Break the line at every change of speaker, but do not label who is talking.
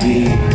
be.